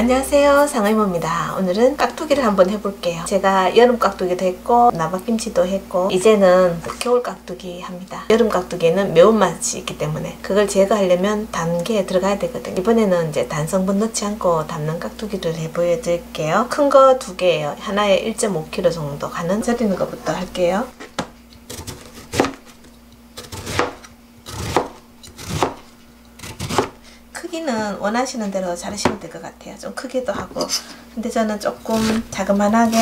안녕하세요. 상의모입니다. 오늘은 깍두기를 한번 해볼게요. 제가 여름 깍두기도 했고 나박김치도 했고 이제는 겨울 깍두기 합니다. 여름 깍두기는 매운맛이 있기 때문에 그걸 제거하려면 단계에 들어가야 되거든요. 이번에는 이제 단성분 넣지 않고 담는 깍두기를 해 보여드릴게요. 큰 거 두 개예요. 하나에 1.5kg 정도 가는 절이는 것부터 할게요 크기는 원하시는 대로 자르시면 될 것 같아요. 좀 크기도 하고. 근데 저는 조금 자그만하게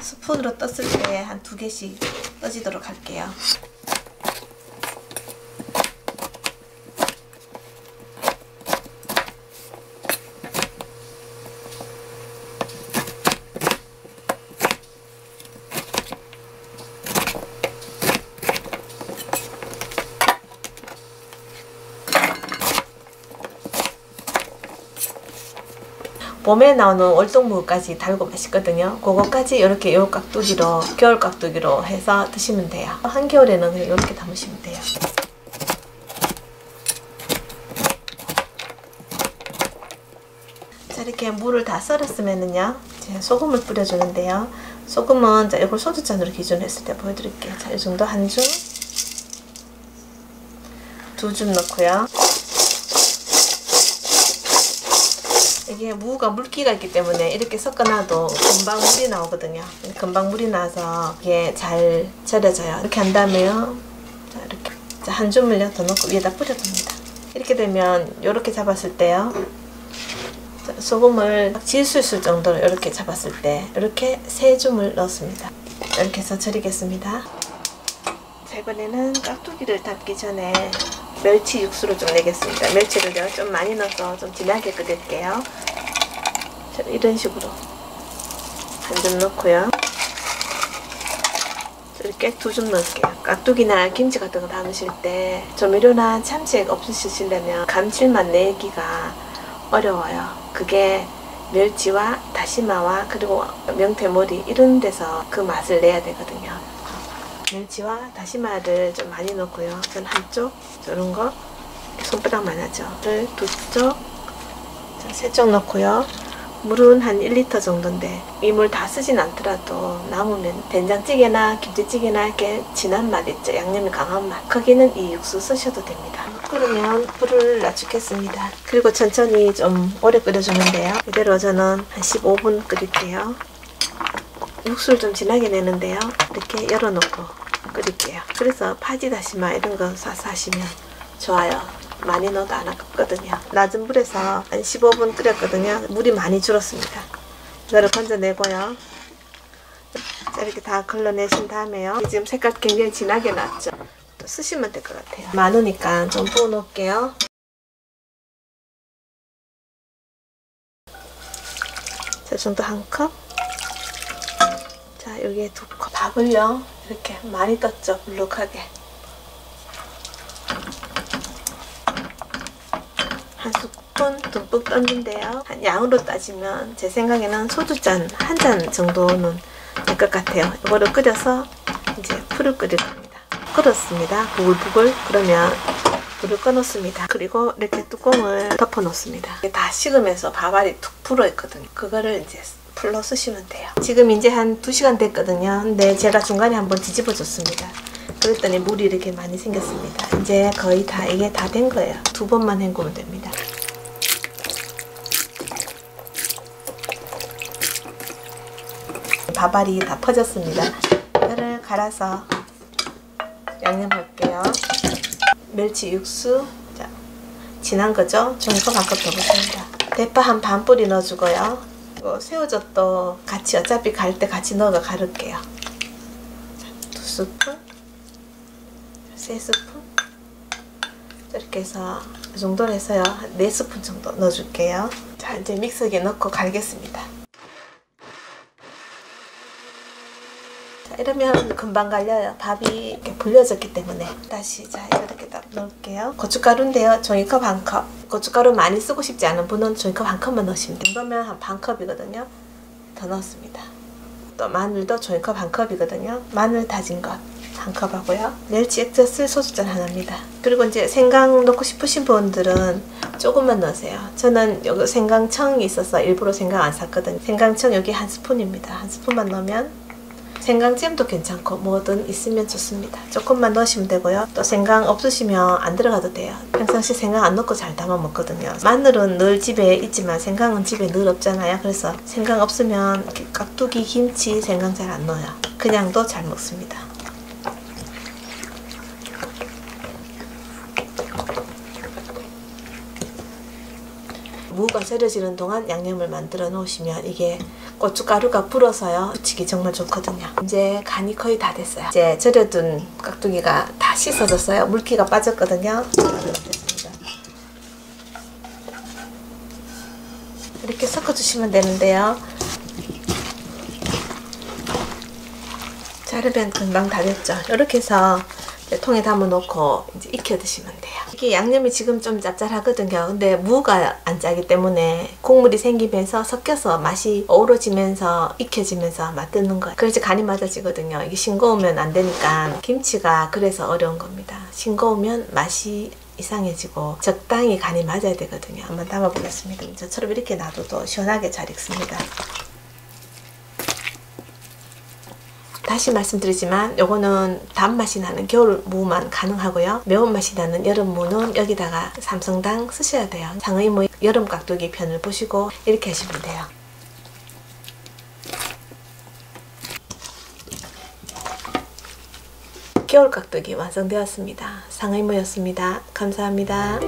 스푼으로 떴을 때 한 두 개씩 떠지도록 할게요. 봄에 나오는 월동무까지 달고 맛있거든요. 그거까지 이렇게 요 깍두기로 겨울 깍두기로 해서 드시면 돼요. 한겨울에는 그냥 이렇게 담으시면 돼요. 자 이렇게 물을 다 썰었으면은요 이제 소금을 뿌려주는데요. 소금은 자 이걸 소주잔으로 기준 했을 때 보여드릴게요. 자이 정도 한 줌, 두 줌 넣고요. 이게 무가 물기가 있기 때문에 이렇게 섞어놔도 금방 물이 나오거든요. 금방 물이 나서 이게 잘 절여져요. 이렇게 한 다음에요. 자, 이렇게 자, 한 줌을요 더 넣고 위에다 뿌려줍니다. 이렇게 되면 이렇게 잡았을 때요. 자, 소금을 질수 있을 정도로 이렇게 잡았을 때 이렇게 세 줌을 넣습니다. 이렇게 해서 절이겠습니다. 자, 이번에는 깍두기를 담기 전에 멸치 육수를 좀 내겠습니다. 멸치를 좀 많이 넣어서 좀 진하게 끓일게요. 자, 이런 식으로 한줌 넣고요. 이렇게 두 줌 넣을게요. 깍두기나 김치 같은 거 담으실 때 조미료나 참치액 없으시려면 감칠맛 내기가 어려워요. 그게 멸치와 다시마와 그리고 명태머리 이런 데서 그 맛을 내야 되거든요. 멸치와 다시마를 좀 많이 넣고요. 전 한쪽, 저런 거 손바닥만 하죠. 두 쪽, 세쪽 넣고요. 물은 한 1리터 정도인데 이 물 다 쓰진 않더라도 남으면 된장찌개나 김치찌개나 이렇게 진한 맛 있죠. 양념이 강한 맛. 거기는 이 육수 쓰셔도 됩니다. 끓으면 불을 낮추겠습니다. 그리고 천천히 좀 오래 끓여주는데요. 이대로 저는 한 15분 끓일게요. 육수를 좀 진하게 내는데요. 이렇게 열어놓고 끓일게요. 그래서 파지 다시마 이런 거 사서 하시면 좋아요. 많이 넣어도 안 아깝거든요. 낮은 불에서 한 15분 끓였거든요. 물이 많이 줄었습니다. 이거를 건져내고요. 자, 이렇게 다 걸러내신 다음에요. 지금 색깔 굉장히 진하게 났죠. 또 쓰시면 될 것 같아요. 많으니까 좀 부어 놓을게요. 자, 정도 한 컵. 자, 여기에 두 컵. 밥을요, 이렇게 많이 떴죠, 불룩하게. 한 스푼 듬뿍 떴는데요. 한 양으로 따지면 제 생각에는 소주잔 한 잔 정도는 될 것 같아요. 이거를 끓여서 이제 풀을 끓일 겁니다. 끓었습니다. 부글부글 그러면 불을 꺼놓습니다. 그리고 이렇게 뚜껑을 덮어 놓습니다. 다 식으면서 밥알이 툭 불어 있거든요. 그거를 이제 풀로 쓰시면 돼요. 지금 이제 한 2시간 됐거든요. 근데 제가 중간에 한번 뒤집어 줬습니다. 그랬더니 물이 이렇게 많이 생겼습니다. 이제 거의 다 이게 다 된 거예요. 두 번만 헹구면 됩니다. 밥알이 다 퍼졌습니다. 이거를 갈아서 양념할게요. 멸치 육수 자, 진한 거죠? 한컵 더 붓습니다. 대파 한 반 뿌리 넣어주고요. 새우젓도 같이 어차피 갈 때 같이 넣어서 가를게요. 두 스푼, 세 스푼 이렇게 해서 이 정도로 해서요. 네 스푼 정도 넣어줄게요. 자 이제 믹서기에 넣고 갈겠습니다. 자 이러면 금방 갈려요. 밥이 이렇게 불려졌기 때문에 다시 자 이렇게 딱 넣을게요. 고춧가루인데요. 종이컵 한 컵. 고춧가루 많이 쓰고 싶지 않은 분은 종이컵 한 컵만 넣으시면 돼요. 그러면 한 반 컵이거든요. 더 넣습니다. 또 마늘도 종이컵 한 컵이거든요. 마늘 다진 것 한컵 하고요. 멸치 액젓을 소주잔 하나입니다. 그리고 이제 생강 넣고 싶으신 분들은 조금만 넣으세요. 저는 여기 생강청이 있어서 일부러 생강 안 샀거든요. 생강청 여기 한 스푼입니다. 한 스푼만 넣으면 생강잼도 괜찮고 뭐든 있으면 좋습니다. 조금만 넣으시면 되고요. 또 생강 없으시면 안 들어가도 돼요. 평상시 생강 안 넣고 잘 담아 먹거든요. 마늘은 늘 집에 있지만 생강은 집에 늘 없잖아요. 그래서 생강 없으면 깍두기, 김치, 생강 잘 안 넣어요. 그냥도 잘 먹습니다. 무가 절여지는 동안 양념을 만들어 놓으시면 이게 고춧가루가 불어서요. 치기 정말 좋거든요. 이제 간이 거의 다 됐어요. 이제 절여둔 깍두기가 다 씻어졌어요. 물기가 빠졌거든요. 이렇게 섞어주시면 되는데요. 자르면 금방 다 됐죠? 이렇게 해서 통에 담아 놓고 이제 익혀 드시면 돼요. 이게 양념이 지금 좀 짭짤하거든요. 근데 무가 안 짜기 때문에 국물이 생기면서 섞여서 맛이 어우러지면서 익혀지면서 맛드는 거예요. 그래서 간이 맞아지거든요. 이게 싱거우면 안 되니까 김치가 그래서 어려운 겁니다. 싱거우면 맛이 이상해지고 적당히 간이 맞아야 되거든요. 한번 담아보겠습니다. 저처럼 이렇게 놔둬도 시원하게 잘 익습니다. 다시 말씀드리지만 요거는 단맛이 나는 겨울 무만 가능하고요. 매운맛이 나는 여름 무는 여기다가 삼성당 쓰셔야 돼요. 상의무 여름 깍두기 편을 보시고 이렇게 하시면 돼요. 겨울 깍두기 완성되었습니다. 상의무였습니다. 감사합니다.